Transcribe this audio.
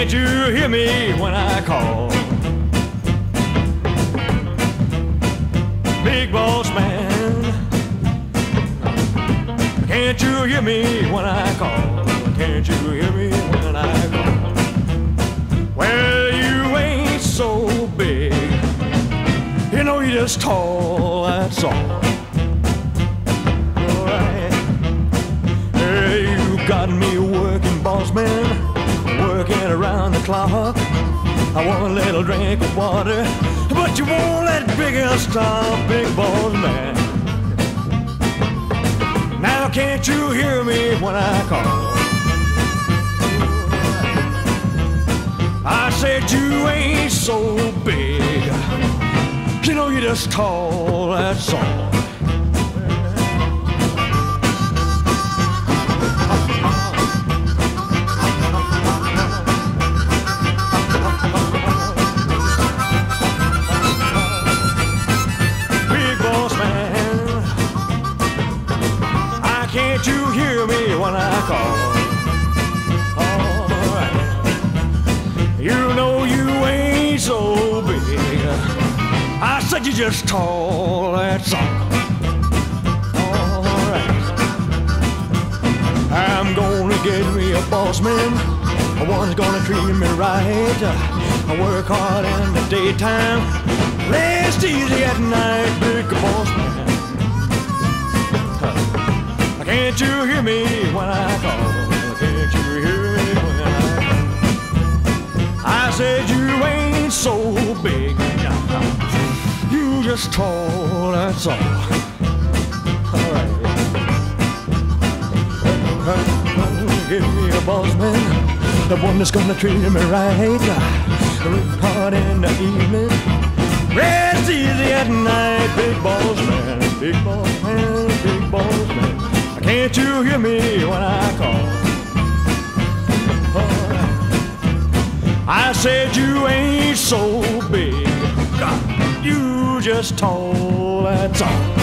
Can't you hear me when I call? Big boss man. Can't you hear me when I call? Can't you hear me when I call? Well, you ain't so big. You know you're just tall, that's all. Alright. Hey, you got me working, boss man. Working around the clock. I want a little drink of water, but you won't let big girl stop, big boss man. Now can't you hear me when I call? I said you ain't so big. You know you're just tall, that's all. Hear me when I call? Alright. You know you ain't so big. I said you just tall, that's all. Alright. I'm gonna get me a boss man. One's gonna treat me right. I work hard in the daytime. Rest easy at me when I call? Can't you hear me when I call? I said you ain't so big. You just tall, that's all. Alright. Give me a boss man, the one that's gonna treat me right. Work hard in the evening, rest easy at night. Big boss man, big boss man. Can't you hear me when I call? I said you ain't so big. You just tall, that's all.